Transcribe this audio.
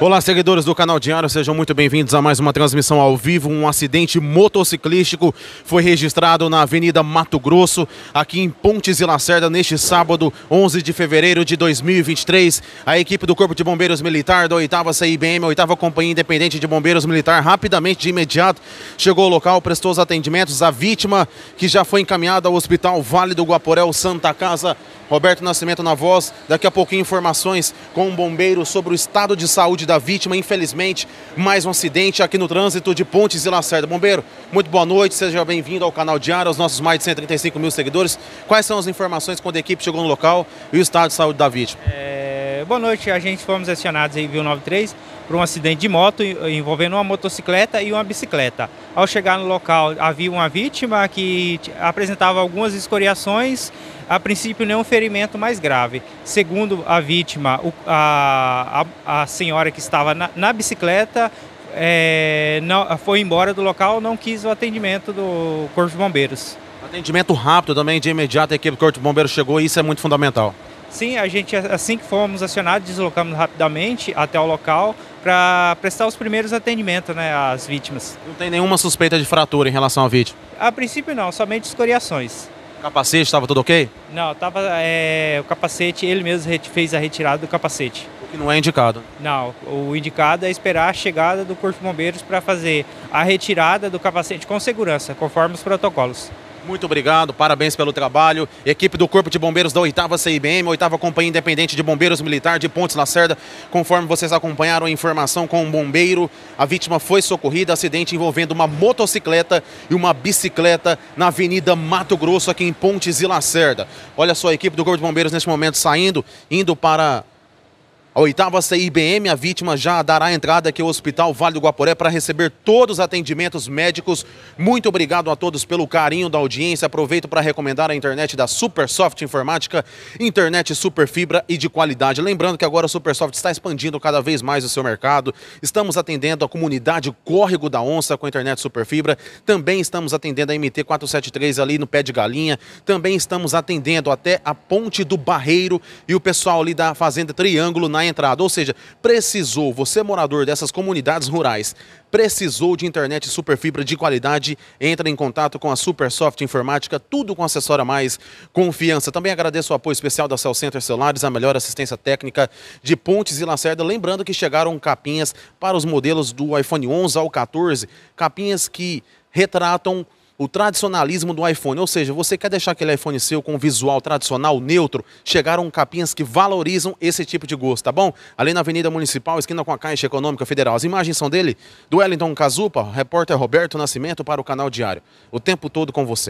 Olá, seguidores do canal Diário, sejam muito bem-vindos a mais uma transmissão ao vivo. Um acidente motociclístico foi registrado na Avenida Mato Grosso, aqui em Pontes e Lacerda, neste sábado, 11 de fevereiro de 2023. A equipe do Corpo de Bombeiros Militar da 8 CIBM, 8 Companhia Independente de Bombeiros Militar, rapidamente, de imediato, chegou ao local, prestou os atendimentos. A vítima, que já foi encaminhada ao Hospital Vale do Guaporé, Santa Casa, Roberto Nascimento na voz. Daqui a pouquinho, informações com o um bombeiro sobre o estado de saúde da vítima. Infelizmente, mais um acidente aqui no trânsito de Pontes e Lacerda. Bombeiro, muito boa noite, seja bem-vindo ao canal Diário, aos nossos mais de 135 mil seguidores. Quais são as informações quando a equipe chegou no local e o estado de saúde da vítima? É, boa noite, a gente fomos acionados em Viu 93 por um acidente de moto envolvendo uma motocicleta e uma bicicleta. Ao chegar no local, havia uma vítima que apresentava algumas escoriações a princípio nenhum ferimento mais grave. Segundo a vítima, a, a, a senhora que estava na, na bicicleta é, não, foi embora do local, não quis o atendimento do Corpo de Bombeiros. Atendimento rápido também, de imediato a equipe do Corpo de Bombeiros chegou e isso é muito fundamental. Sim, a gente, assim que fomos acionados, deslocamos rapidamente até o local para prestar os primeiros atendimentos né, às vítimas. Não tem nenhuma suspeita de fratura em relação à vítima? A princípio não, somente escoriações. Capacete, estava tudo ok? Não, tava, é, o capacete, ele mesmo fez a retirada do capacete. O que não é indicado? Não, o indicado é esperar a chegada do Corpo de Bombeiros para fazer a retirada do capacete com segurança, conforme os protocolos. Muito obrigado, parabéns pelo trabalho. Equipe do Corpo de Bombeiros da 8 CIBM, 8 Companhia Independente de Bombeiros Militar de Pontes Lacerda. Conforme vocês acompanharam a informação com um bombeiro, a vítima foi socorrida. Acidente envolvendo uma motocicleta e uma bicicleta na Avenida Mato Grosso, aqui em Pontes e Lacerda. Olha só, a equipe do Corpo de Bombeiros neste momento saindo, indo para a oitava CIBM, a vítima já dará entrada aqui ao Hospital Vale do Guaporé para receber todos os atendimentos médicos. Muito obrigado a todos pelo carinho da audiência. Aproveito para recomendar a internet da Supersoft Informática, internet super fibra e de qualidade. Lembrando que agora a Supersoft está expandindo cada vez mais o seu mercado. Estamos atendendo a comunidade Córrego da Onça com a internet super fibra. Também estamos atendendo a MT 473 ali no pé de galinha. Também estamos atendendo até a Ponte do Barreiro e o pessoal ali da Fazenda Triângulo na entrada. Ou seja, precisou, você morador dessas comunidades rurais, precisou de internet super fibra de qualidade, entra em contato com a Supersoft Informática, tudo com acessório a mais confiança. Também agradeço o apoio especial da Cell Center Celulares, a melhor assistência técnica de Pontes e Lacerda. Lembrando que chegaram capinhas para os modelos do iPhone 11 ao 14, capinhas que retratam o tradicionalismo do iPhone, ou seja, você quer deixar aquele iPhone seu com um visual tradicional, neutro, chegaram capinhas que valorizam esse tipo de gosto, tá bom? Ali na Avenida Municipal, esquina com a Caixa Econômica Federal. As imagens são dele, do Wellington Cazupa, repórter Roberto Nascimento para o canal Diário. O tempo todo com você.